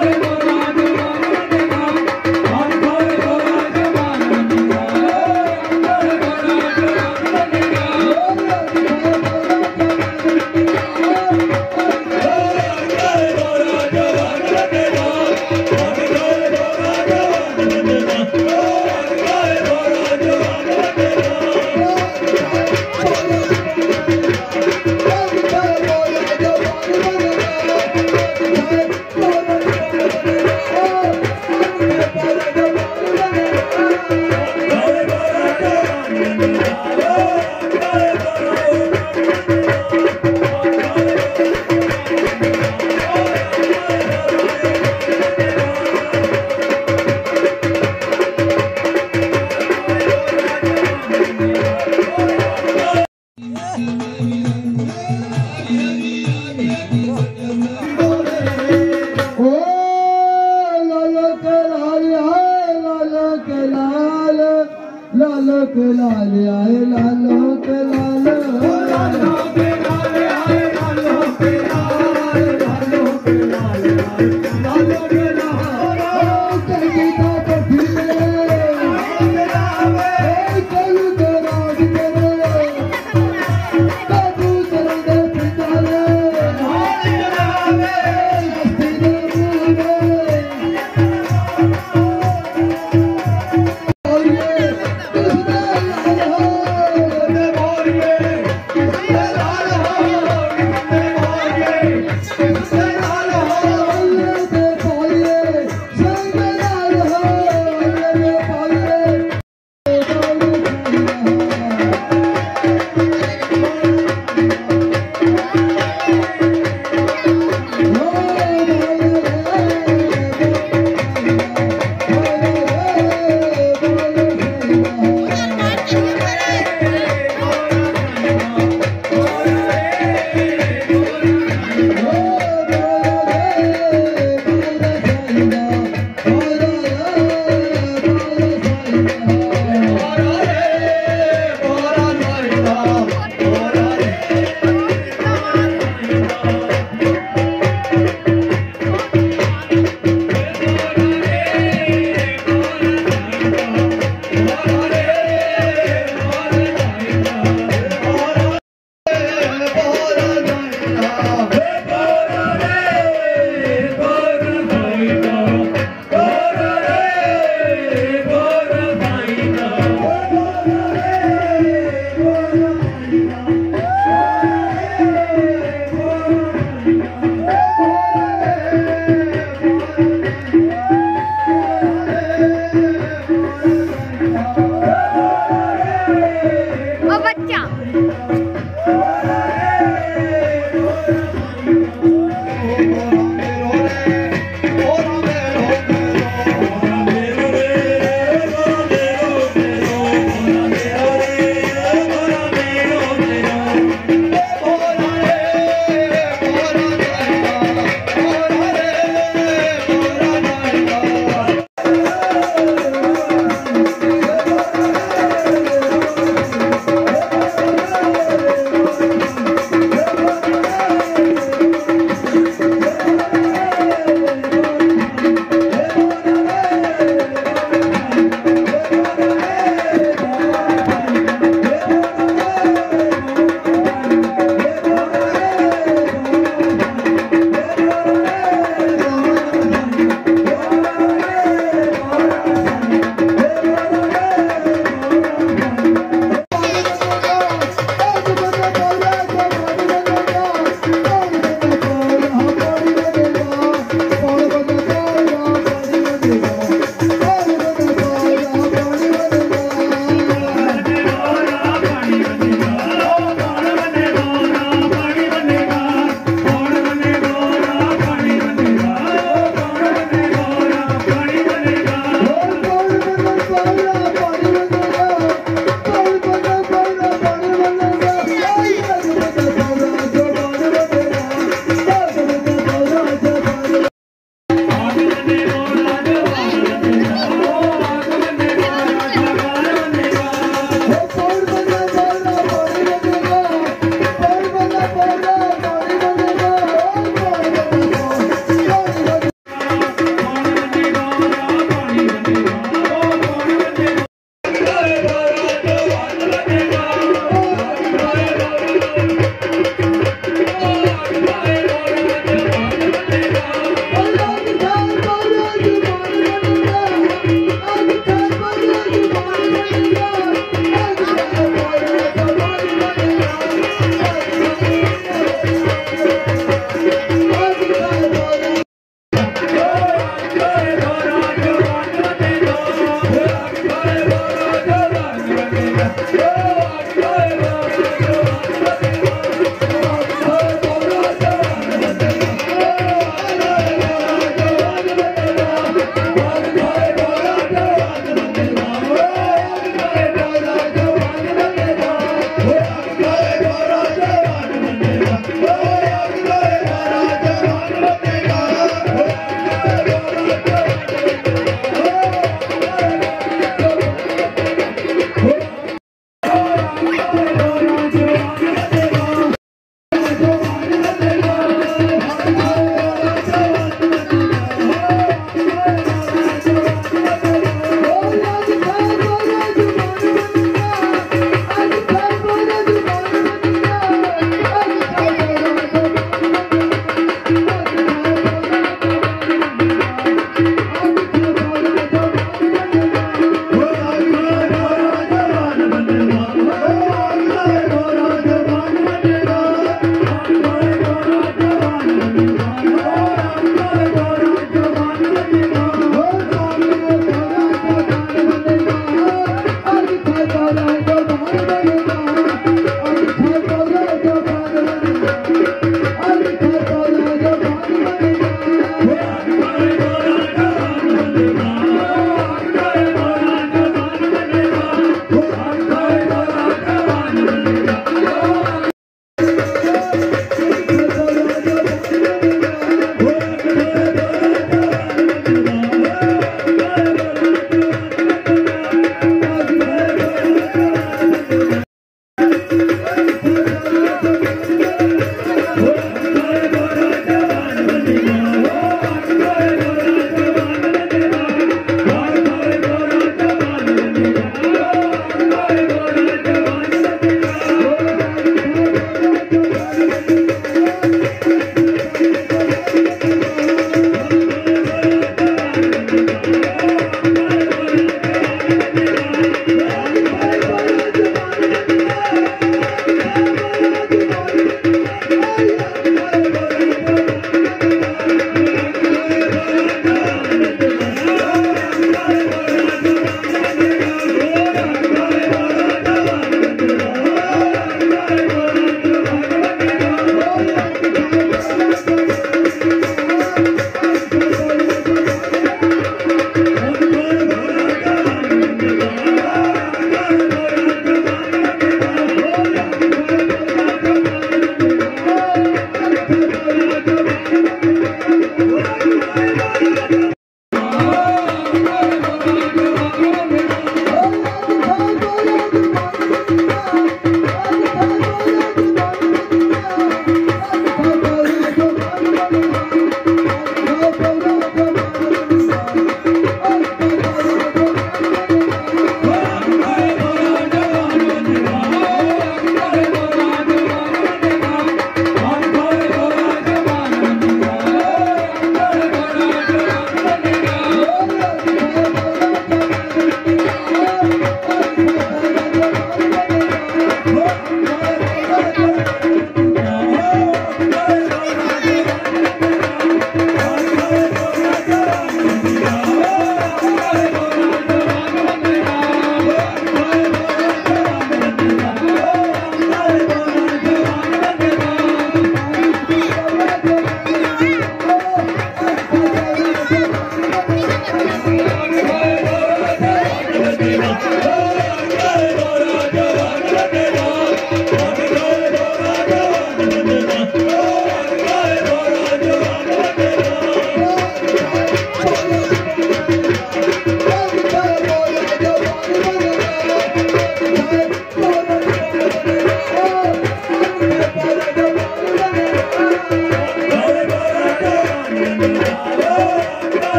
ओ